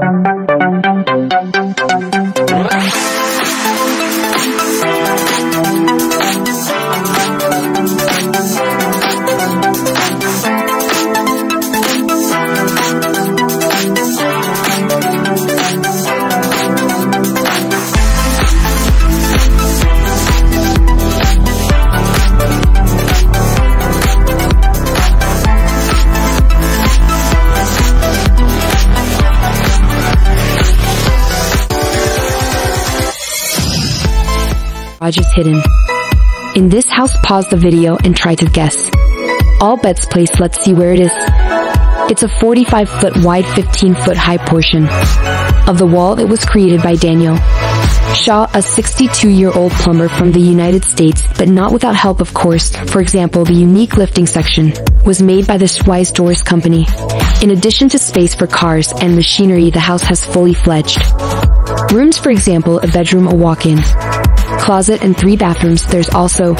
garage is hidden. In this house pause the video and try to guess. All bets placed let's see where it is. It's a 45 foot wide 15 foot high portion of the wall that was created by Daniel Shaw, a 62 year old plumber from the United States, but not without help of course. For example, the unique lifting section was made by the Schweiss Doors Company. In addition to space for cars and machinery, the house has fully fledged rooms, for example, a bedroom, a walk-in, closet, and three bathrooms. There's also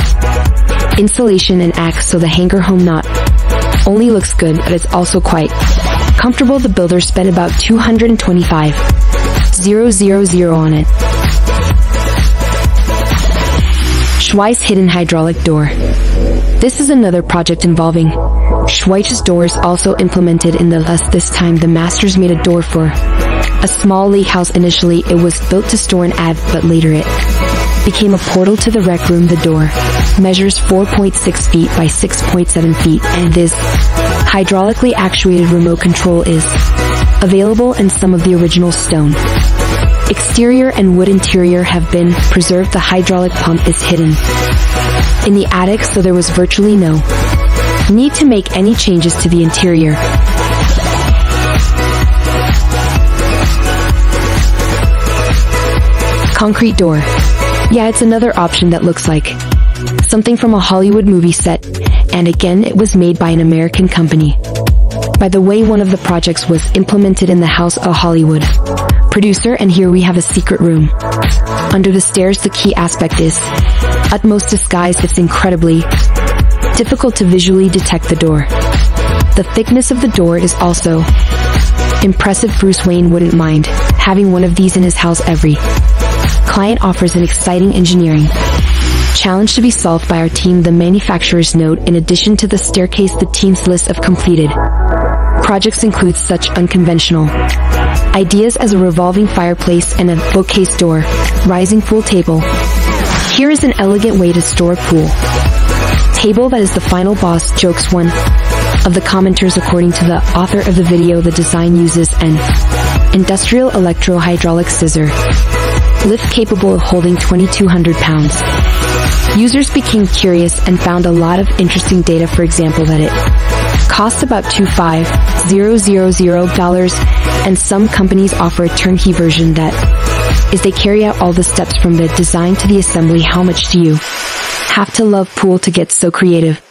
insulation and axe so the hangar home not only looks good, but it's also quite comfortable. The builder spent about 225 000 on it. Schweiss Hidden Hydraulic Door. This is another project involving Schweiss's doors also implemented in the less this time the masters made a door for a small lake house initially it was built to store an ad but later it became a portal to the rec room the door measures 4.6 feet by 6.7 feet and this hydraulically actuated remote control is available and some of the original stone Exterior and wood interior have been preserved. The hydraulic pump is hidden in the attic so there was virtually no need to make any changes to the interior. Concrete door. Yeah, it's another option that looks like something from a Hollywood movie set, and again it was made by an American company. By the way, one of the projects was implemented in the House of Hollywood producer and here we have a secret room. Under the stairs the key aspect is utmost disguise it's incredibly difficult to visually detect the door. The thickness of the door is also impressive Bruce Wayne wouldn't mind having one of these in his house every client offers an exciting engineering challenge to be solved by our team the manufacturer's note in addition to the staircase the team's list of completed. Projects includes such unconventional ideas as a revolving fireplace and a bookcase door, rising pool table. Here is an elegant way to store a pool. Table that is the final boss jokes one of the commenters according to the author of the video the design uses an industrial electro-hydraulic scissor lift capable of holding 2200 pounds. Users became curious and found a lot of interesting data for example that it costs about $25,000 and some companies offer a turnkey version that is they carry out all the steps from the design to the assembly. How much do you have to love pool to get so creative?